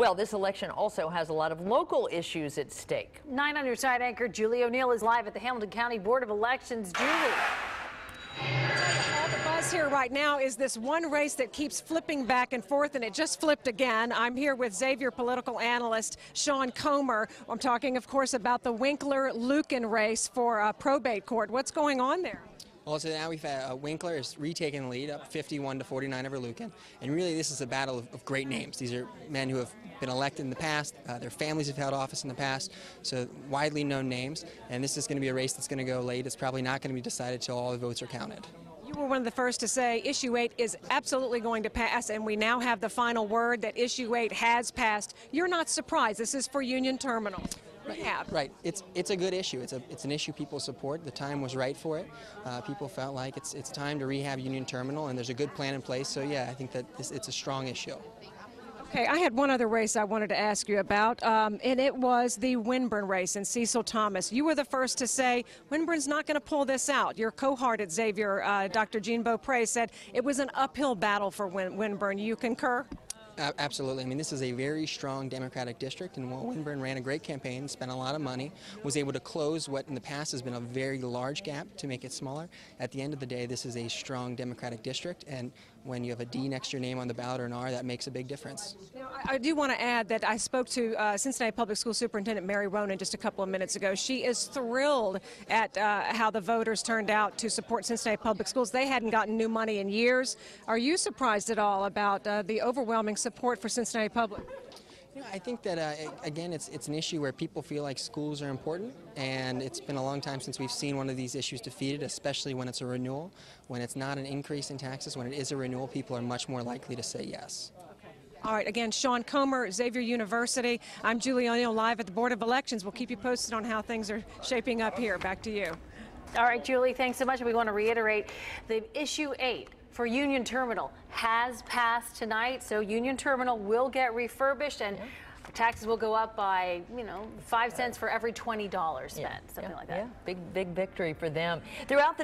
Well, this election also has a lot of local issues at stake. 9 on your side anchor Julie O'Neill is live at the Hamilton County Board of Elections. Julie. All the buzz here right now is this one race that keeps flipping back and forth, and it just flipped again. I'm here with Xavier political analyst Sean Comer. I'm talking, of course, about the Winkler Luken race for uh, probate court. What's going on there? Well, so now we've had uh, Winkler is retaking the lead, up 51 to 49 over Luken, and really this is a battle of, of, great names. These are men who have been elected in the past, uh, their families have held office in the past, so widely known names. And this is going to be a race that's going to go late. It's probably not going to be decided till all the votes are counted. You were one of the first to say issue 8 is absolutely going to pass, and we now have the final word that issue 8 has passed. You're not surprised. This is for Union Terminal. Right, right. It's it's a good issue. It's a it's an issue people support. The time was right for it. Uh, people felt like it's it's time to rehab Union Terminal, and there's a good plan in place. So yeah, I think that this, it's a strong issue. Okay, I had one other race I wanted to ask you about, um, and it was the Winburn race and Cecil Thomas. You were the first to say Winburn's not going to pull this out. Your cohort at Xavier, uh, Dr. Gene Beaupre, said it was an uphill battle for Win- Winburn. You concur? Absolutely. I mean, this is a very strong Democratic district, and Walt Winburn ran a great campaign, spent a lot of money, was able to close what in the past has been a very large gap to make it smaller. At the end of the day, this is a strong Democratic district, and when you have a D next to your name on the ballot or an R, that makes a big difference. Now, I do want to add that I spoke to uh, Cincinnati Public School Superintendent Mary Ronan just a couple of minutes ago. She is thrilled at uh, how the voters turned out to support Cincinnati Public Schools. They hadn't gotten new money in years. Are you surprised at all about uh, the overwhelming support for Cincinnati Public? You know, I think that uh, again, it's it's an issue where people feel like schools are important, and it's been a long time since we've seen one of these issues defeated, especially when it's a renewal. When it's not an increase in taxes, when it is a renewal, people are much more likely to say yes. All right, again, Sean Comer, Xavier University. I'm Julie O'Neill, live at the Board of Elections. We'll keep you posted on how things are shaping up here. Back to you. All right, Julie, thanks so much. We want to reiterate the issue eight for Union Terminal has passed tonight, so Union Terminal will get refurbished and. Yeah. Taxes will go up by, you know, five cents for every $20 spent, yeah. something yeah. like that. Yeah, big, big victory for them. Throughout the